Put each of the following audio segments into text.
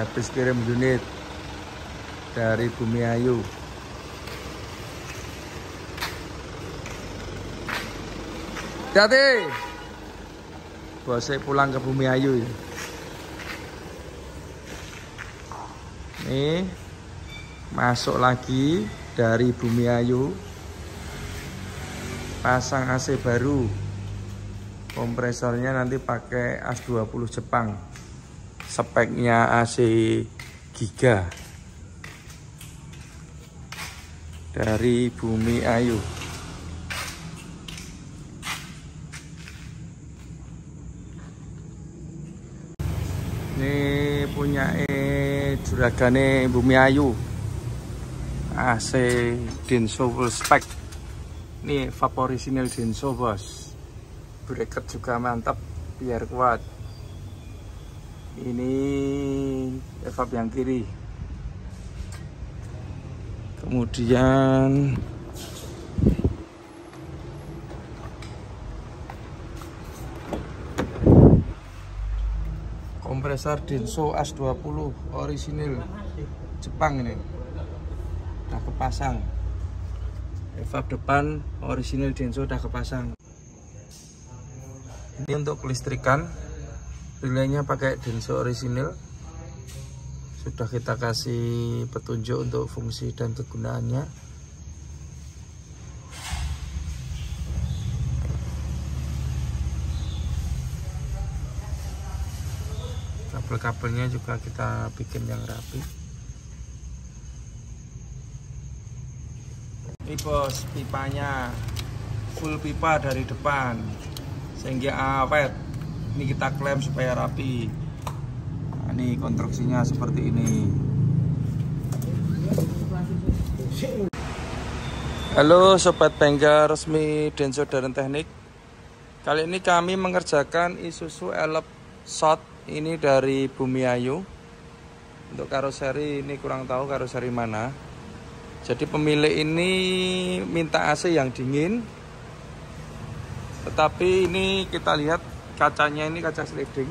habis kirim unit dari Bumi Ayu. Hati Bosnya pulang ke Bumi Ayu Ini masuk lagi dari Bumi Ayu. Pasang AC baru. Kompresornya nanti pakai AS20 Jepang speknya AC Giga. Dari Bumi Ayu. Ini punya juragane Bumi Ayu. AC Denso full spec. Ini Vaporisinil Denso bos. Bracket juga mantap biar kuat ini evap yang kiri. Kemudian kompresor Denso AS20 orisinil Jepang ini. Udah kepasang. Evap depan orisinil Denso udah kepasang. Ini untuk kelistrikan relaynya pakai Denso orisinil. Sudah kita kasih petunjuk untuk fungsi dan kegunaannya. Kabel-kabelnya juga kita bikin yang rapi. Ini bos pipanya. Full pipa dari depan. Sehingga awet ini kita klaim supaya rapi. Nah, ini konstruksinya seperti ini. Halo Sobat Bengkel resmi Denso Darren Teknik. Kali ini kami mengerjakan Isuzu Elop Shot ini dari Bumi Ayu. Untuk karoseri ini kurang tahu karoseri mana. Jadi pemilik ini minta AC yang dingin. Tetapi ini kita lihat kacanya ini kaca sliding.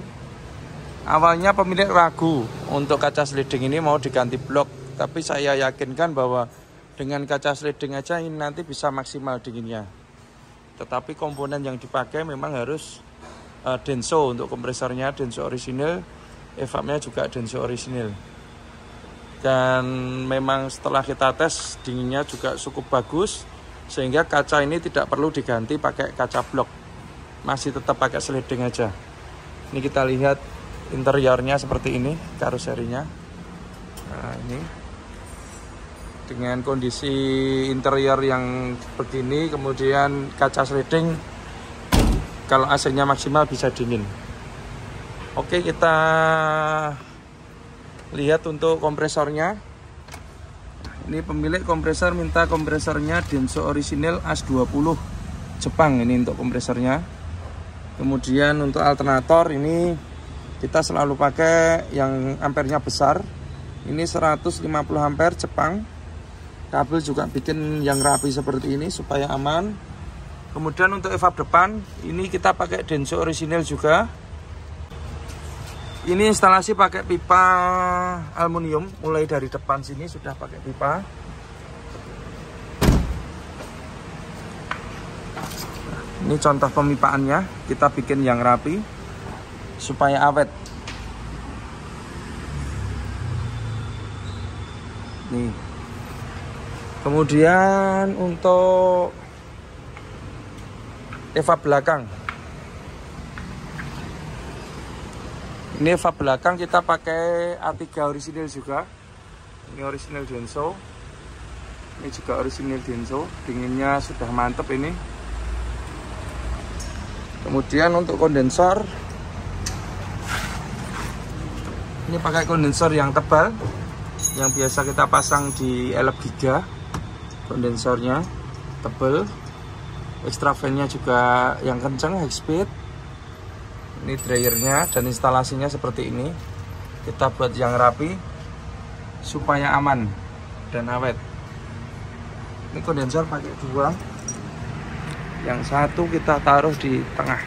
Awalnya pemilik ragu untuk kaca sliding ini mau diganti blok Tapi saya yakinkan bahwa dengan kaca sliding aja ini nanti bisa maksimal dinginnya. Tetapi komponen yang dipakai memang harus uh, Denso untuk kompresornya Denso original evapnya juga Denso original dan memang setelah kita tes dinginnya juga cukup bagus sehingga kaca ini tidak perlu diganti pakai kaca blok masih tetap pakai sliding aja. Ini kita lihat interiornya seperti ini karoserinya nah ini. Dengan kondisi interior yang begini kemudian kaca sliding kalau AC-nya maksimal bisa dingin. Oke kita lihat untuk kompresornya. Ini pemilik kompresor minta kompresornya Denso original AS20 Jepang ini untuk kompresornya kemudian untuk alternator ini kita selalu pakai yang ampernya besar. Ini 150 ampere Jepang. Kabel juga bikin yang rapi seperti ini supaya aman. Kemudian untuk evap depan ini kita pakai Denso original juga. Ini instalasi pakai pipa aluminium mulai dari depan sini sudah pakai pipa ini contoh pemipaannya. Kita bikin yang rapi supaya awet. Nih. Kemudian untuk eva belakang. Ini eva belakang kita pakai A3 original juga. Ini original Denso. Ini juga original Denso. Dinginnya sudah mantep ini kemudian untuk kondensor. Ini pakai kondensor yang tebal yang biasa kita pasang di elep giga kondensornya tebel extra fan-nya juga yang kencang high speed. Ini dryernya dan instalasinya seperti ini. Kita buat yang rapi supaya aman dan awet. Ini kondensor pakai dua yang satu kita taruh di tengah.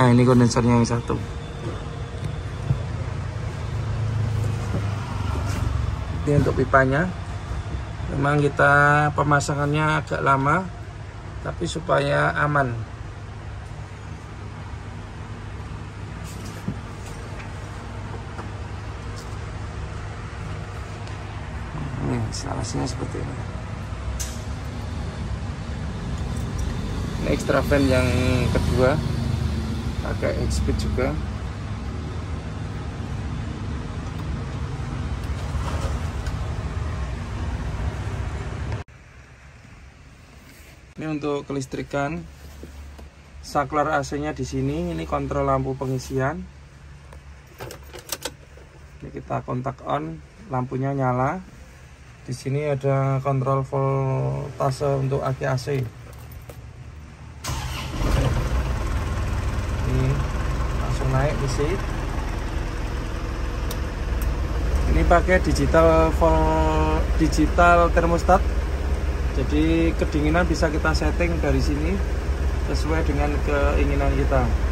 Nah ini kondensernya yang satu. Ini untuk pipanya. Memang kita pemasangannya agak lama tapi supaya aman ini instalasinya seperti ini. Ini extra fan yang kedua. Pakai X-Speed juga. Ini untuk kelistrikan. Saklar AC nya di sini. Ini kontrol lampu pengisian. Ini kita kontak on. Lampunya nyala di sini ada kontrol voltase untuk aki AC ini langsung naik di sini. Ini pakai digital vol digital thermostat jadi kedinginan bisa kita setting dari sini sesuai dengan keinginan kita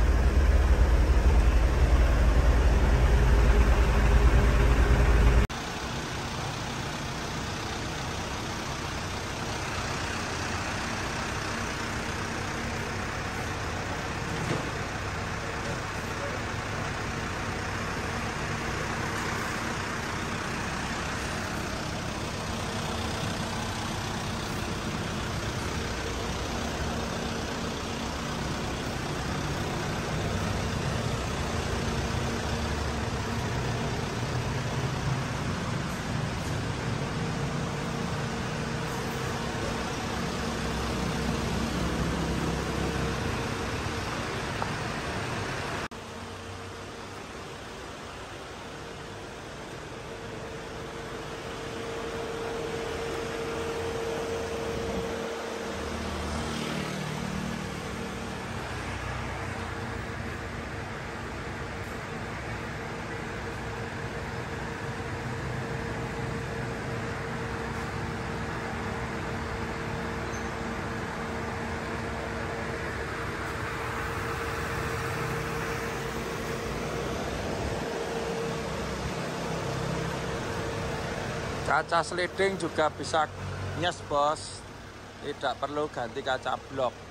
Kaca sliding juga bisa nyes bos. Tidak perlu ganti kaca blok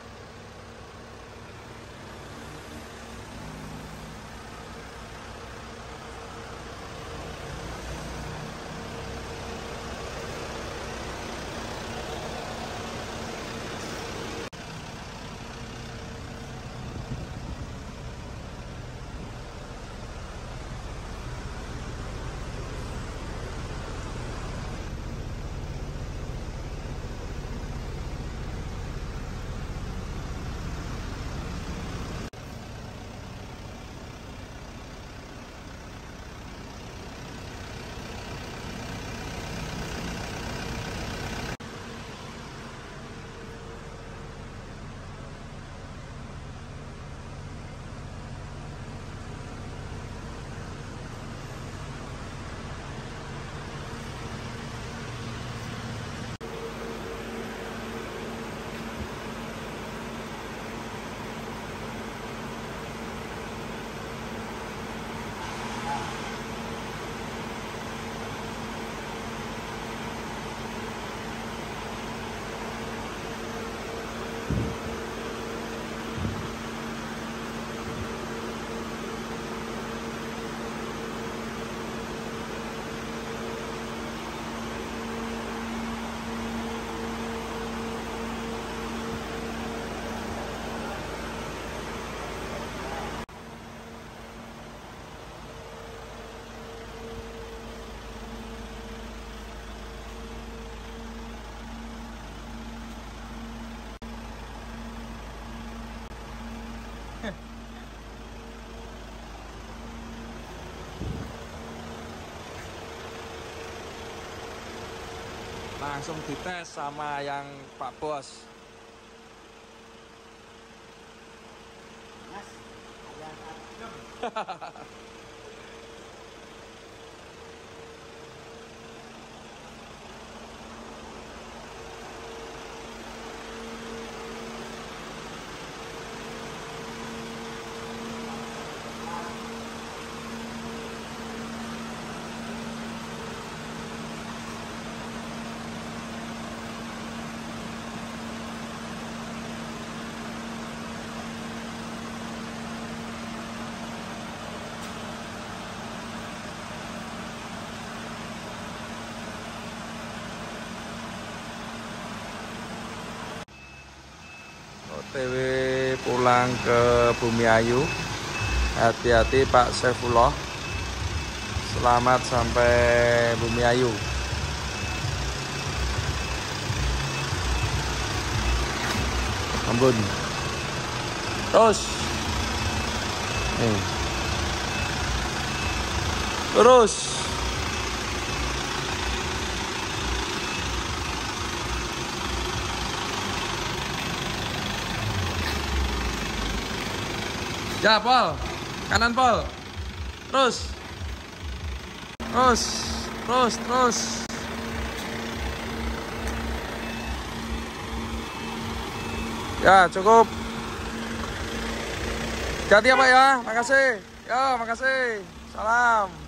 langsung dites sama yang Pak Bos. Mas, ada OTW pulang ke Bumi Ayu. Hati-hati Pak Saifullah. Selamat sampai Bumi Ayu. Ampun. Terus. Nih. Terus. Ya, Pol. Kanan, Pol. Terus. Terus. Terus, terus. Ya, cukup. Ganti ya, Pak ya. Makasih. Ya, makasih. Salam.